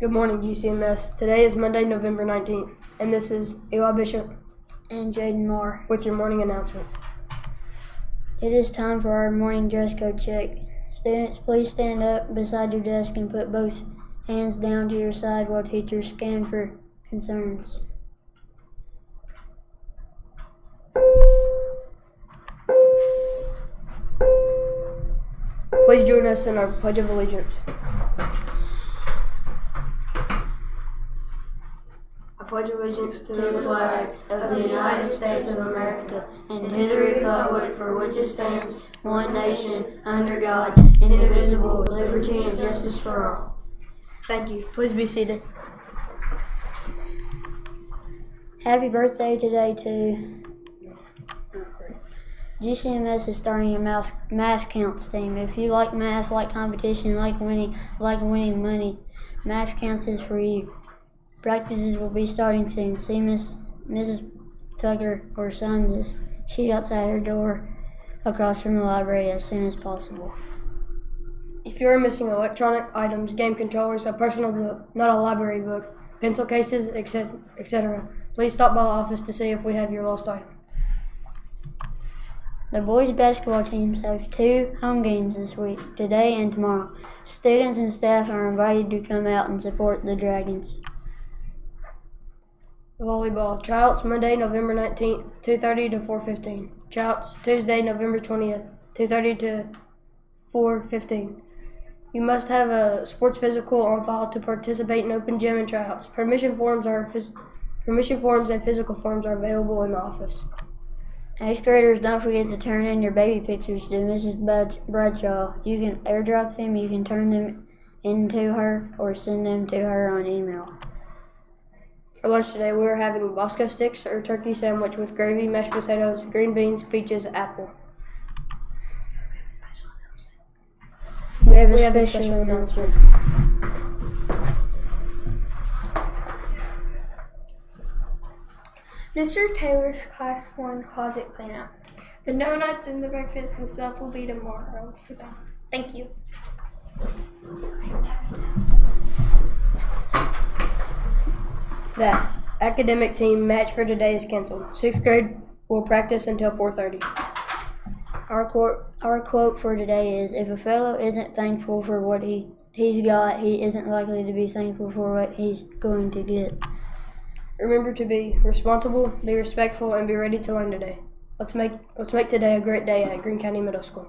Good morning, GCMS. Today is Monday, November 19th, and this is Eli Bishop and Jaden Moore. with your morning announcements. It is time for our morning dress code check. Students, please stand up beside your desk and put both hands down to your side while teachers scan for concerns. Please join us in our Pledge of Allegiance. I pledge allegiance to to the flag of the United States of America and to the republic for which it stands, one nation, under God, indivisible, with liberty and justice for all. Thank you. Please be seated. Happy birthday today to GCMS is starting a math MATHCOUNTS team. If you like math, like competition, like winning, like winning money, MATHCOUNTS is for you. Practices will be starting soon. See Miss Mrs. Tucker or this sheet outside her door across from the library as soon as possible. If you are missing electronic items, game controllers, a personal book, not a library book, pencil cases, etc., etc., please stop by the office to see if we have your lost item. The boys basketball teams have two home games this week, today and tomorrow. Students and staff are invited to come out and support the Dragons. Volleyball tryouts Monday, November 19th, 2:30 to 4:15. Tryouts Tuesday, November 20th, 2:30 to 4:15. You must have a sports physical on file to participate in open gym and tryouts. Permission forms are permission forms and physical forms are available in the office. Eighth graders, don't forget to turn in your baby pictures to Mrs. Bradshaw. You can airdrop them, you can turn them into her, or send them to her on email. For lunch today, we are having Bosco sticks or turkey sandwich with gravy, mashed potatoes, green beans, peaches, apple. We have a We have a special announcement. Mr. Taylor's Class 1 closet cleanup. The donuts and the breakfast and stuff will be tomorrow for them. Thank you. That academic team match for today is canceled. Sixth grade will practice until 4:30. Our quote, our quote for today is If a fellow isn't thankful for what he, he's got, he isn't likely to be thankful for what he's going to get. Remember to be responsible, be respectful, and be ready to learn today. Let's make let's make today a great day at Green County Middle School.